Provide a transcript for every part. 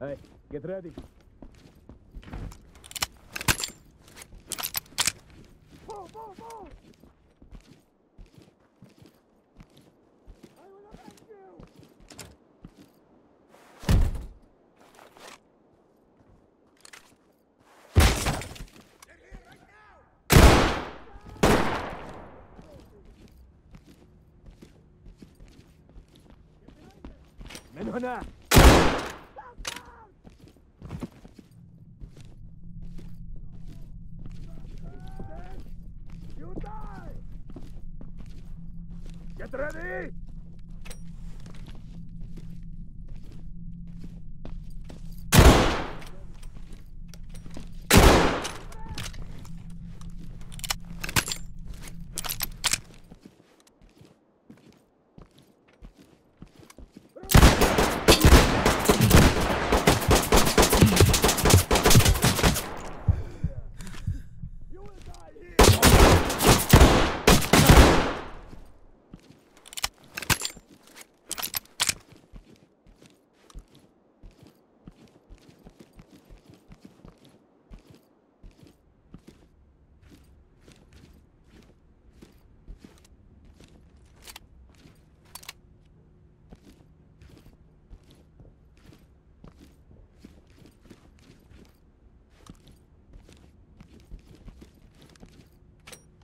Hey, get ready. Opener! Get ready!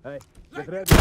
Hey, get ready.